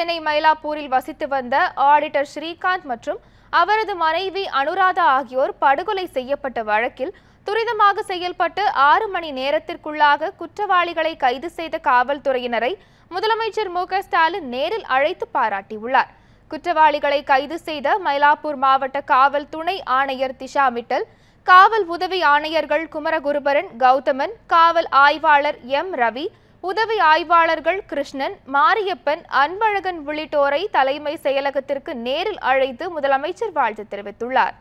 சென்னை மயிலாப்பூரில் வசித்து வந்த ஆடிட்டர் ஸ்ரீகாந்த் மற்றும் அவரது மனைவி அனுராதா ஆகியோர் படுகொலை செய்யப்பட்ட வழக்கில் துரிதமாக செயல்பட்டு ஆறு மணி நேரத்திற்குள்ளாக குற்றவாளிகளை கைது செய்த காவல்துறையினரை முதலமைச்சர் மு ஸ்டாலின் நேரில் அழைத்து பாராட்டியுள்ளார். குற்றவாளிகளை கைது செய்த மயிலாப்பூர் மாவட்ட காவல் துணை ஆணையர் திஷா மிட்டல் காவல் உதவி ஆணையர்கள் குமரகுருபரன் கௌதமன் காவல் ஆய்வாளர் எம் ரவி உதவி ஆய்வாளர்கள் கிருஷ்ணன் மாரியப்பன் அன்பழகன் உள்ளிட்டோரை தலைமை செயலகத்திற்கு நேரில் அழைத்து முதலமைச்சர் வாழ்த்து தெரிவித்துள்ளார்.